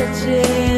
touching